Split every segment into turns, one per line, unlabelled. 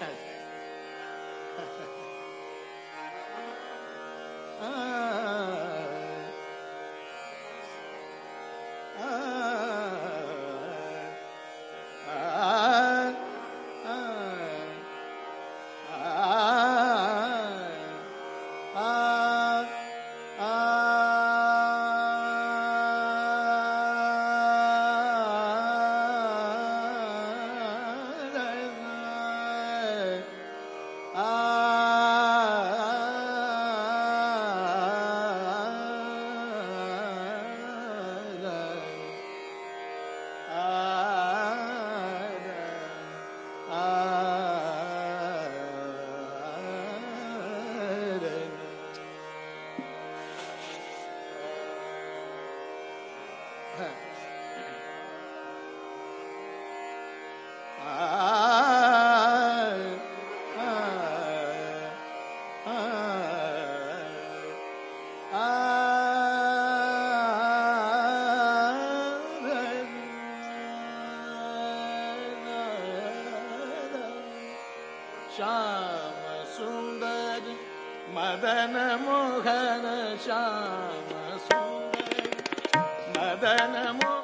Amen. Shyam सुन्दर मदन मोहन श्याम घन मदन मोहन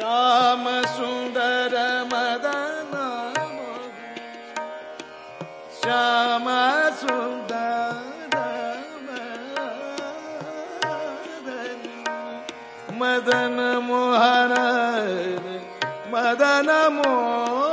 श्याम सुंदर मदन श्याम सुंदर मदन। मोहन मदन मोहन।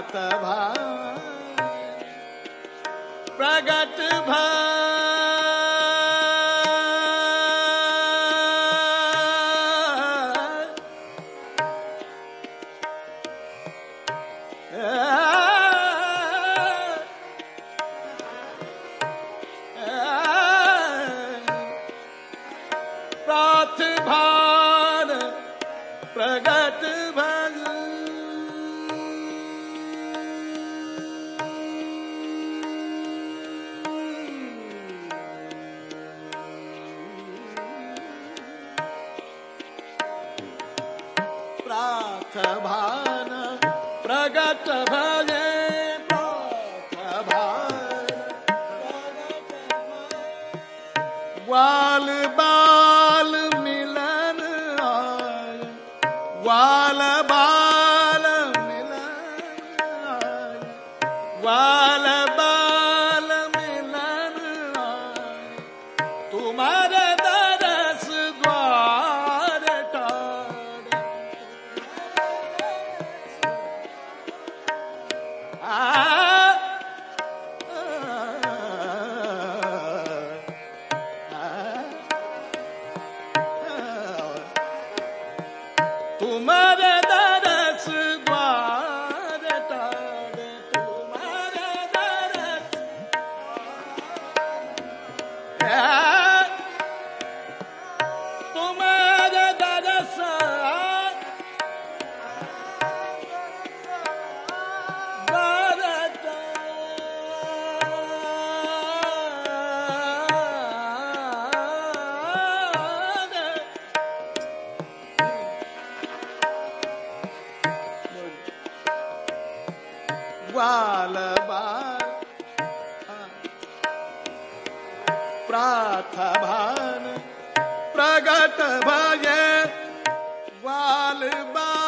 भा प्रगट भा पाथ भान। प्रगट भये वाल बाल मिलन आय वाल बाल बाल बाल प्राथ भान प्रगट भय बाल बाल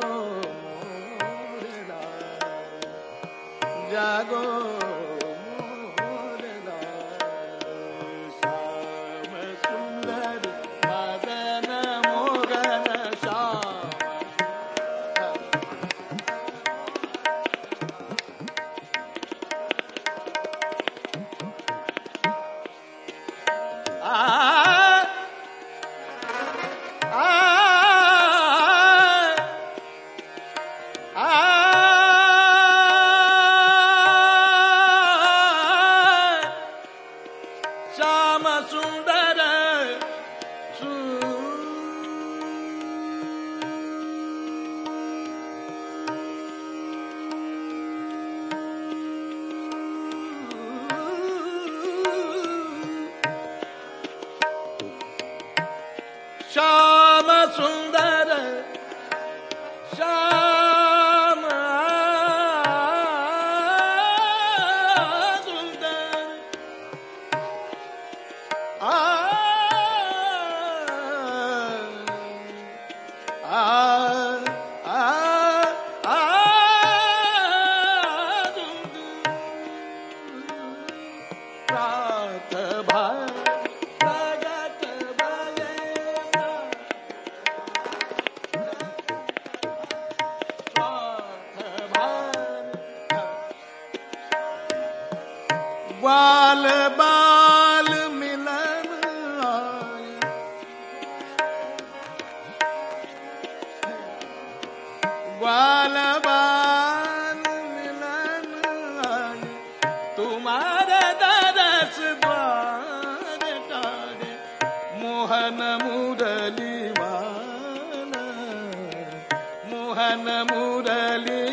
জাগো 什么存在？ਬਾਲ ਬਾਲ ਮਿਲਨ ਆਏ। ਬਾਲ ਬਾਲ ਮਿਲਨ ਆਏ। ਤੁਮਾਰੇ ਦਰਸ ਬਾਰ ਟਾੜੇ। ਮੋਹਨ ਮੁਰਲੀ ਵਾਲਾ ਮੋਹਨ ਮੁਰਲੀ